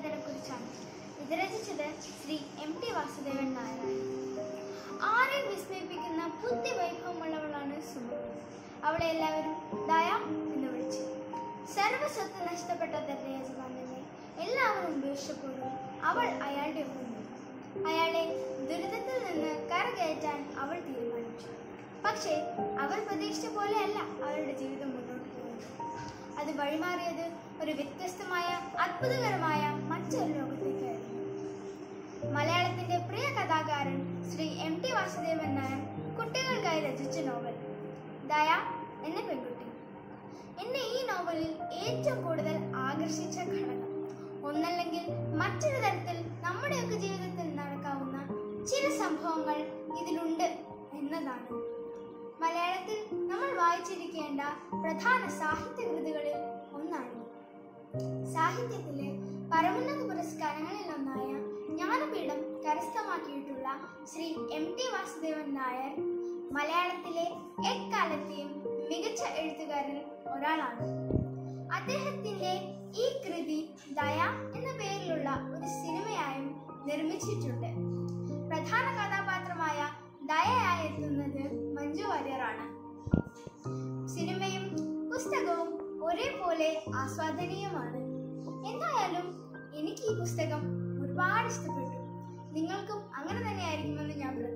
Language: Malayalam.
കുറിച്ചാണ് ഇത് രചിച്ചത് ശ്രീ എം ടി വാസുദേവൻ നായരാണ്. ആരെ വിസ്മയിപ്പിക്കുന്ന ബുദ്ധി വൈഭവമുള്ളവളാണ് സുമു അവളെ എല്ലാവരും ദയ എന്ന് വിളിച്ചു. സർവസ്വത്ത് നഷ്ടപ്പെട്ട തന്റെ യജമാനെ എല്ലാവരും ഉപേക്ഷിച്ചപ്പോഴും അവൾ അയാളുടെ ഒപ്പം അയാളെ ദുരിതത്തിൽ നിന്ന് കരകയറ്റാൻ അവൾ തീരുമാനിച്ചു. പക്ഷേ അവർ പ്രതീക്ഷിച്ച പോലെയല്ല അവരുടെ ജീവിതം മുന്നോട്ട് പോകുന്നത്. അത് വഴിമാറിയത് ഒരു വ്യത്യസ്തമായ അത്ഭുതകരമായ മലയാളത്തിന്റെ പ്രിയ കഥാകാരൻ ശ്രീ എം ടി വാസുദേവൻ നായർ കുട്ടികൾക്കായി രചിച്ച നോവൽ. ദയ എന്ന പെൺകുട്ടി. എന്നെ ഈ നോവലിൽ ഏറ്റവും കൂടുതൽ ആകർഷിച്ച ഘടകം. ഒന്നല്ലെങ്കിൽ മറ്റൊരു തരത്തിൽ നമ്മുടെയൊക്കെ ജീവിതത്തിൽ നടക്കാവുന്ന ചില സംഭവങ്ങൾ ഇതിലുണ്ട് എന്നതാണ്. മലയാളത്തിൽ നമ്മൾ വായിച്ചിരിക്കേണ്ട പ്രധാന സാഹിത്യ കൃതികളിൽ ഒന്നാണ്. സാഹിത്യത്തിലെ പരമോന്നത പുരസ്കാരങ്ങളിൽ ഒന്നായ ജ്ഞാനപീഠം കരസ്ഥമാക്കിയിട്ടുള്ള ശ്രീ എം ടി വാസുദേവൻ നായർ മലയാളത്തിലെ എക്കാലത്തെയും മികച്ച എഴുത്തുകാരിൽ ഒരാളാണ്. അദ്ദേഹത്തിന്റെ ഈ കൃതി ദയ എന്ന പേരിലുള്ള ഒരു സിനിമയായും നിർമ്മിച്ചിട്ടുണ്ട്. പ്രധാന കഥാപാത്രമായ ദയയായി എത്തുന്നത് മഞ്ജു വാര്യറാണ്. സിനിമയും പുസ്തകവും ഒരേപോലെ ആസ്വാദനീയമാണ്. എന്തായാലും എനിക്ക് ഈ പുസ്തകം ഒരുപാട് ഇഷ്ടപ്പെട്ടു. നിങ്ങൾക്കും അങ്ങനെ തന്നെയായിരിക്കുമെന്ന് ഞാൻ പ്രതീക്ഷിക്കുന്നു നന്ദി